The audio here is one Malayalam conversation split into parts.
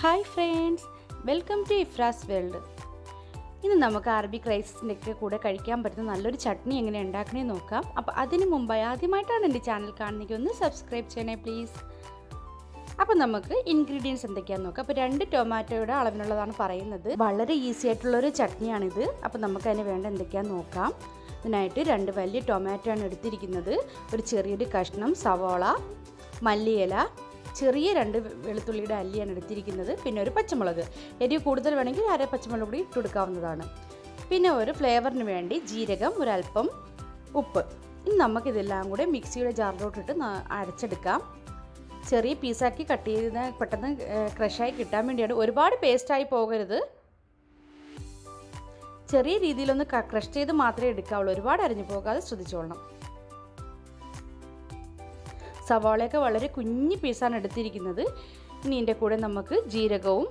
Hi friends welcome to Ifras world. ഇന്ന് നമുക്ക് അറബിക് റൈസിന്റെയൊക്കെ കൂടെ കഴിക്കാൻ പറ്റുന്ന നല്ലൊരു ചട്നി എങ്ങനെ ഉണ്ടാക്കണേ നോക്കാം. അപ്പോൾ അതിന് മുമ്പായി ആദ്യമായിട്ടാണ് എന്റെ ചാനൽ കാണുന്നെങ്കിൽ ഒന്ന് സബ്സ്ക്രൈബ് ചെയ്യണേ പ്ലീസ് അപ്പോൾ നമുക്ക് ഇൻഗ്രീഡിയൻസ് എന്തൊക്കെയാണെന്ന് നോക്കാം. അപ്പോൾ രണ്ട് ടൊമാറ്റോയുടെ അളവിനുള്ളതാണ് പറയുന്നത്. വളരെ ഈസി ആയിട്ടുള്ളൊരു ചട്നിയാണിത്. അപ്പോൾ നമുക്ക് അതിന് വേണ്ട എന്തൊക്കെയാണെന്ന് നോക്കാം. ഇതിനായിട്ട് രണ്ട് വലിയ ടൊമാറ്റോ ആണ് എടുത്തിരിക്കുന്നത്. ഒരു ചെറിയൊരു കഷ്ണം സവോള മല്ലിയില ചെറിയ രണ്ട് വെളുത്തുള്ളിയുടെ അല്ലിയാണ് എടുത്തിരിക്കുന്നത്. പിന്നെ ഒരു പച്ചമുളക്. എരിവ് കൂടുതൽ വേണമെങ്കിൽ അര പച്ചമുളക് കൂടി ഇട്ട് കൊടുക്കാവുന്നതാണ്. പിന്നെ ഒരു ഫ്ലേവറിന് വേണ്ടി ജീരകം ഒരല്പം ഉപ്പ്. ഇനി നമുക്കിതെല്ലാം കൂടെ മിക്സിയുടെ ജാറിലോട്ടിട്ട് അരച്ചെടുക്കാം. ചെറിയ പീസാക്കി കട്ട് ചെയ്ത് പെട്ടെന്ന് ക്രഷായി കിട്ടാൻ വേണ്ടിയാണ്. ഒരുപാട് പേസ്റ്റായി പോകരുത്. ചെറിയ രീതിയിലൊന്ന് ക്രഷ് ചെയ്ത് മാത്രമേ എടുക്കാവുള്ളൂ. ഒരുപാട് അരിഞ്ഞു പോകാതെ ശ്രദ്ധിച്ചോളണം. സവാളയൊക്കെ വളരെ കുഞ്ഞു പീസാണ് എടുത്തിരിക്കുന്നത്. ഇനി ഇതിന്റെ കൂടെ നമുക്ക് ജീരകവും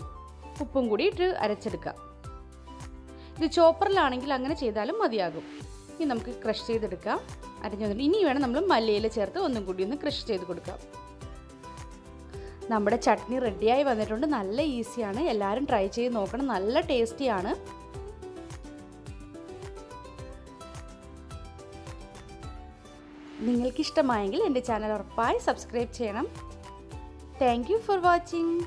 ഉപ്പും കൂടി ഇട്ട് അരച്ചെടുക്കാം. ഇത് ചോപ്പറിലാണെങ്കിൽ അങ്ങനെ ചെയ്താലും മതിയാകും. ഇനി നമുക്ക് ക്രഷ് ചെയ്തെടുക്കാം. അരഞ്ഞു ഇനി വേണം നമ്മൾ മല്ലിയില ചേർത്ത് ഒന്നും കൂടി ഒന്ന് ക്രഷ് ചെയ്ത് കൊടുക്കാം. നമ്മുടെ ചട്നി റെഡിയായി വന്നിട്ടുണ്ട്. നല്ല ഈസിയാണ് എല്ലാവരും ട്രൈ ചെയ്ത് നോക്കണം. നല്ല ടേസ്റ്റിയാണ് നിങ്ങൾക്കിഷ്ടമായെങ്കിൽ എന്റെ ചാനൽ ഉറപ്പായി സബ്സ്ക്രൈബ് ചെയ്യണം. Thank for watching